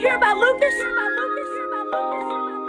hear about Lucas? Hear about Lucas? Hear about Lucas?